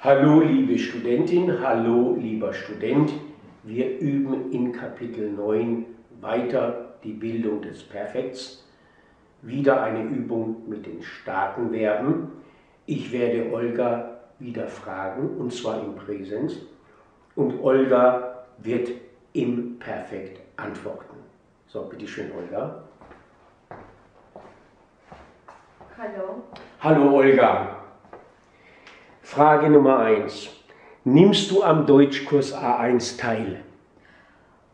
Hallo liebe Studentin, hallo lieber Student. Wir üben in Kapitel 9 weiter die Bildung des Perfekts. Wieder eine Übung mit den starken Verben. Ich werde Olga wieder fragen, und zwar im Präsens. Und Olga wird im Perfekt antworten. So, bitteschön, Olga. Hallo, Hallo, Olga. Frage Nummer 1. Nimmst du am Deutschkurs A1 teil?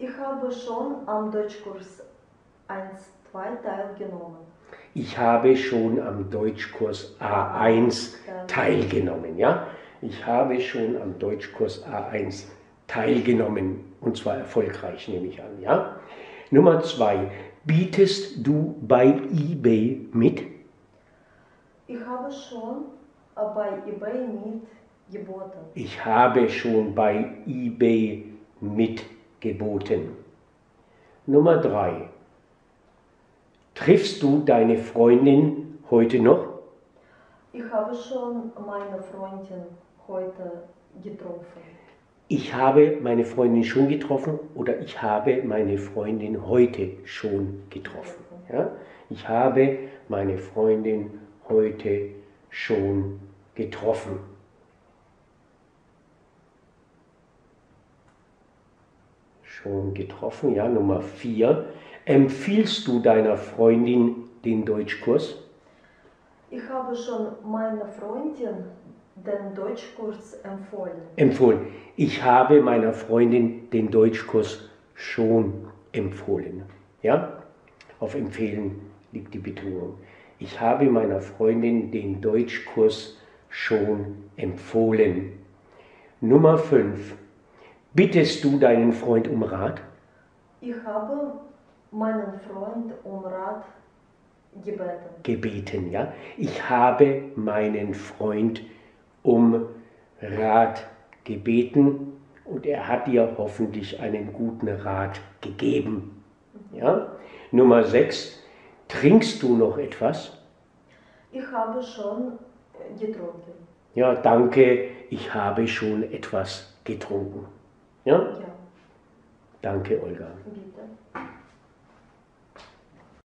ich habe schon am Deutschkurs 1, 2 teilgenommen. Ich habe schon am Deutschkurs A1 teilgenommen, ja? Ich habe schon am Deutschkurs A1 teilgenommen und zwar erfolgreich, nehme ich an, ja? Nummer zwei. Bietest du bei eBay mit? Ich habe schon äh, bei eBay mitgeboten. Ich habe schon bei eBay mitgeboten. Nummer drei. Triffst du deine Freundin heute noch? Ich habe schon meine Freundin heute getroffen. Ich habe meine Freundin schon getroffen oder ich habe meine Freundin heute schon getroffen. Ja? Ich habe meine Freundin heute schon getroffen. Schon getroffen, ja. Nummer vier. Empfiehlst du deiner Freundin den Deutschkurs? Ich habe schon meiner Freundin den Deutschkurs empfohlen. Empfohlen. Ich habe meiner Freundin den Deutschkurs schon empfohlen. Ja? Auf empfehlen liegt die Betonung. Ich habe meiner Freundin den Deutschkurs schon empfohlen. Nummer 5. Bittest du deinen Freund um Rat? Ich habe meinen Freund um Rat gebeten. Gebeten, ja? Ich habe meinen Freund um Rat gebeten und er hat dir hoffentlich einen guten Rat gegeben. Ja? Nummer 6. Trinkst du noch etwas? Ich habe schon getrunken. Ja, danke, ich habe schon etwas getrunken. Ja? ja. Danke, Olga. Bitte.